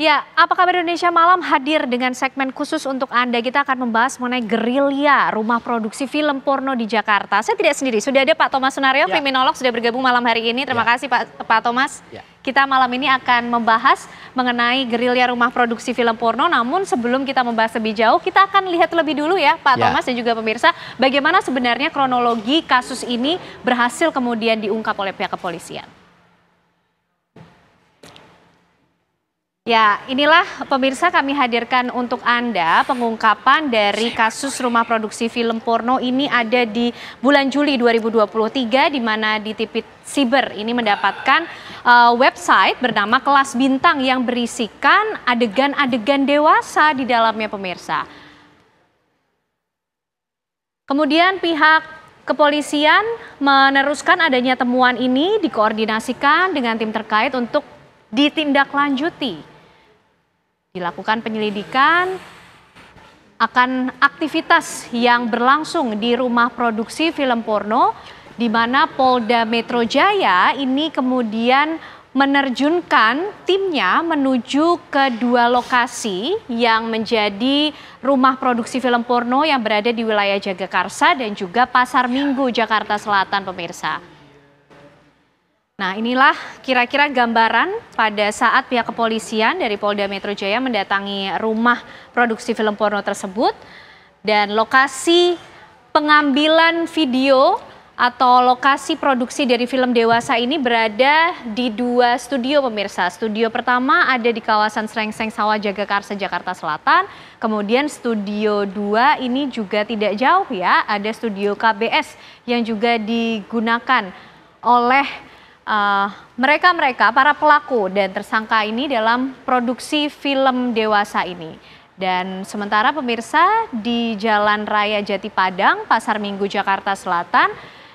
Ya, apa kabar Indonesia Malam hadir dengan segmen khusus untuk Anda. Kita akan membahas mengenai gerilya rumah produksi film porno di Jakarta. Saya tidak sendiri, sudah ada Pak Thomas Sunario, ya. kriminolog sudah bergabung malam hari ini. Terima ya. kasih Pak, Pak Thomas. Ya. Kita malam ini akan membahas mengenai gerilya rumah produksi film porno. Namun sebelum kita membahas lebih jauh, kita akan lihat lebih dulu ya Pak ya. Thomas dan juga pemirsa, bagaimana sebenarnya kronologi kasus ini berhasil kemudian diungkap oleh pihak kepolisian. Ya, inilah pemirsa kami hadirkan untuk Anda pengungkapan dari kasus rumah produksi film porno ini ada di bulan Juli 2023 di mana di TV Siber ini mendapatkan uh, website bernama Kelas Bintang yang berisikan adegan-adegan dewasa di dalamnya pemirsa. Kemudian pihak kepolisian meneruskan adanya temuan ini dikoordinasikan dengan tim terkait untuk ditindaklanjuti dilakukan penyelidikan akan aktivitas yang berlangsung di rumah produksi film porno di mana Polda Metro Jaya ini kemudian menerjunkan timnya menuju ke dua lokasi yang menjadi rumah produksi film porno yang berada di wilayah Jagakarsa dan juga Pasar Minggu Jakarta Selatan pemirsa. Nah inilah kira-kira gambaran pada saat pihak kepolisian dari Polda Metro Jaya mendatangi rumah produksi film porno tersebut dan lokasi pengambilan video atau lokasi produksi dari film dewasa ini berada di dua studio pemirsa. Studio pertama ada di kawasan Srengseng Sawah Jagakarsa Jakarta Selatan. Kemudian studio dua ini juga tidak jauh ya, ada studio KBS yang juga digunakan oleh Eh, mereka-mereka uh, para pelaku dan tersangka ini dalam produksi film dewasa ini. Dan sementara pemirsa di Jalan Raya Jati Padang, Pasar Minggu Jakarta Selatan,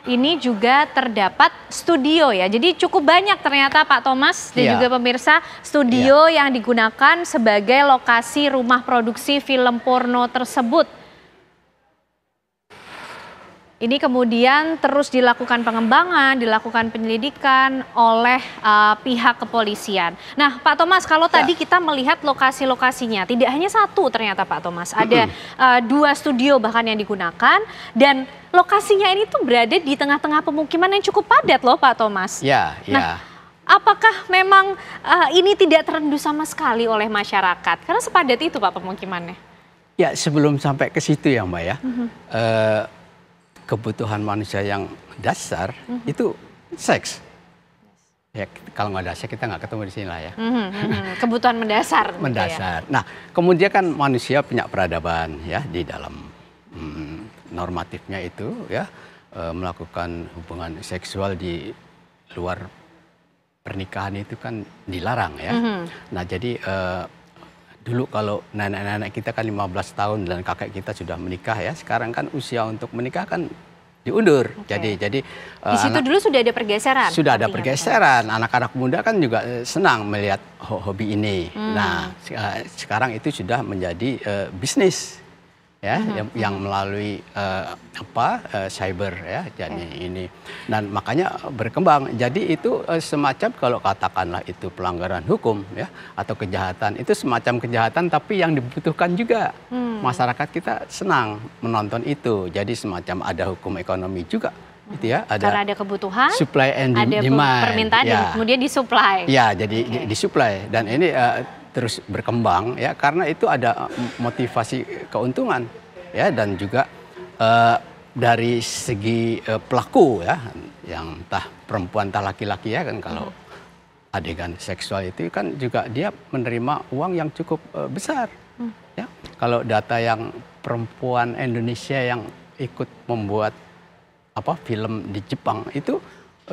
ini juga terdapat studio ya. Jadi cukup banyak ternyata Pak Thomas dan yeah. juga pemirsa studio yeah. yang digunakan sebagai lokasi rumah produksi film porno tersebut. Ini kemudian terus dilakukan pengembangan, dilakukan penyelidikan oleh uh, pihak kepolisian. Nah, Pak Thomas, kalau ya. tadi kita melihat lokasi-lokasinya, tidak hanya satu ternyata Pak Thomas, ada uh, dua studio bahkan yang digunakan dan lokasinya ini tuh berada di tengah-tengah pemukiman yang cukup padat loh Pak Thomas. Ya, ya. Nah, apakah memang uh, ini tidak terendu sama sekali oleh masyarakat? Karena sepadat itu Pak pemukimannya. Ya, sebelum sampai ke situ ya Mbak ya. Mm -hmm. uh, kebutuhan manusia yang dasar mm -hmm. itu seks. Ya, kalau nggak dasar kita nggak ketemu di sini lah ya. Mm -hmm. Kebutuhan mendasar. Gitu ya. mendasar. Ya. Nah, kemudian kan manusia punya peradaban ya di dalam mm, normatifnya itu ya e, melakukan hubungan seksual di luar pernikahan itu kan dilarang ya. Mm -hmm. Nah, jadi e, dulu kalau nenek-nenek kita kan 15 tahun dan kakek kita sudah menikah ya. Sekarang kan usia untuk menikah kan diundur. Okay. Jadi jadi di uh, situ anak, dulu sudah ada pergeseran. Sudah ada pergeseran. Anak-anak muda kan juga uh, senang melihat hobi ini. Hmm. Nah, uh, sekarang itu sudah menjadi uh, bisnis ya mm-hmm. yang, yang melalui uh, apa uh, cyber ya jadi okay. ini dan makanya berkembang jadi itu uh, semacam kalau katakanlah itu pelanggaran hukum ya atau kejahatan itu semacam kejahatan tapi yang dibutuhkan juga mm. masyarakat kita senang menonton itu jadi semacam ada hukum ekonomi juga itu ya ada karena ada kebutuhan supply and ada demand permintaan ya. kemudian disuplai ya jadi okay. disuplai dan ini uh, terus berkembang ya karena itu ada eh, motivasi keuntungan ya dan juga uh, dari segi uh, pelaku ya yang entah perempuan entah laki-laki ya kan kalau hmm. adegan seksual itu kan juga dia menerima uang yang cukup uh, besar hmm. ya kalau data yang perempuan Indonesia yang ikut membuat apa film di Jepang itu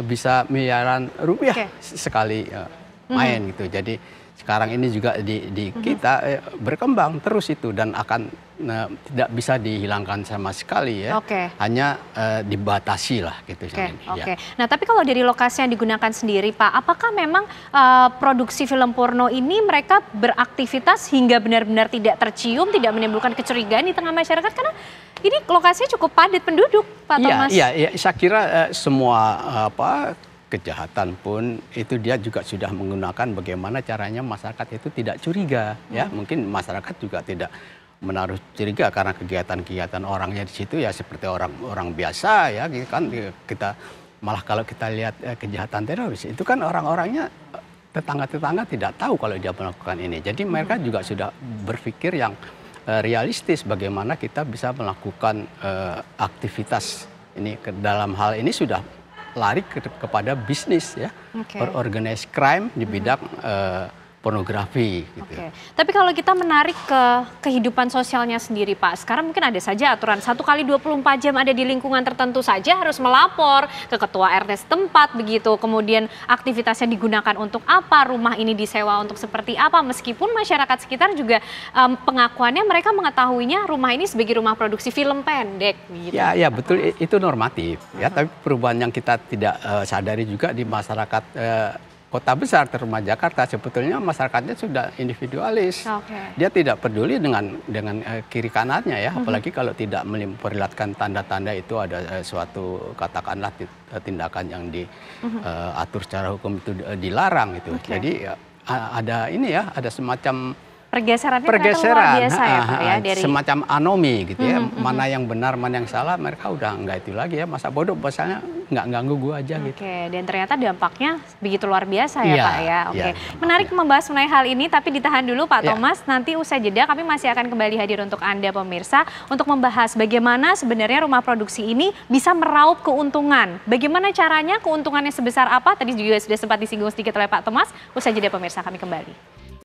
bisa miliaran rupiah okay. sekali uh, main hmm. gitu jadi sekarang ini juga di, di mm-hmm. kita eh, berkembang terus itu dan akan eh, tidak bisa dihilangkan sama sekali ya. Okay. Hanya eh, dibatasi lah gitu. Oke. Okay. Okay. Ya. Nah tapi kalau dari lokasi yang digunakan sendiri Pak, apakah memang uh, produksi film porno ini mereka beraktivitas hingga benar-benar tidak tercium, tidak menimbulkan kecurigaan di tengah masyarakat karena ini lokasinya cukup padat penduduk Pak iya, Thomas. Iya, iya. Saya kira uh, semua apa kejahatan pun itu dia juga sudah menggunakan bagaimana caranya masyarakat itu tidak curiga ya. Mungkin masyarakat juga tidak menaruh curiga karena kegiatan-kegiatan orangnya di situ ya seperti orang orang biasa ya. Gitu kan kita malah kalau kita lihat eh, kejahatan teroris itu kan orang-orangnya tetangga-tetangga tidak tahu kalau dia melakukan ini. Jadi mereka juga sudah berpikir yang eh, realistis bagaimana kita bisa melakukan eh, aktivitas ini ke dalam hal ini sudah lari ke, kepada bisnis ya. Or- organized crime di bidang eh, pornografi gitu. Oke, tapi kalau kita menarik ke kehidupan sosialnya sendiri Pak, sekarang mungkin ada saja aturan satu kali 24 jam ada di lingkungan tertentu saja harus melapor ke ketua RT setempat begitu, kemudian aktivitasnya digunakan untuk apa, rumah ini disewa untuk seperti apa, meskipun masyarakat sekitar juga em, pengakuannya mereka mengetahuinya rumah ini sebagai rumah produksi film pendek gitu. Ya, ya betul itu normatif ya. Tapi perubahan yang kita tidak eh, sadari juga di masyarakat eh, kota besar terutama Jakarta sebetulnya masyarakatnya sudah individualis. Oke. Dia tidak peduli dengan dengan eh, kiri kanannya ya, apalagi kalau tidak memperlihatkan tanda-tanda itu ada eh, suatu katakanlah eh, tindakan yang diatur secara hukum itu eh, dilarang itu. Oke. Jadi a- ada ini ya, ada semacam Pergeserannya ternyata luar pergeseran biasa ya Pak ya dari semacam anomi gitu ya Mhm, mana yang benar mana yang salah mereka udah nggak itu lagi ya masa bodoh misalnya nggak ganggu gua aja gitu Oke, dan ternyata dampaknya begitu luar biasa ya Iya, Pak ya. Oke, iya, menarik membahas mengenai hal ini, tapi ditahan dulu Pak Iya. Thomas. Nanti usai jeda kami masih akan kembali hadir untuk Anda pemirsa untuk membahas bagaimana sebenarnya rumah produksi ini bisa meraup keuntungan. Bagaimana caranya, keuntungannya sebesar apa? Tadi juga sudah sempat disinggung sedikit oleh Pak Thomas. Usai jeda pemirsa kami kembali.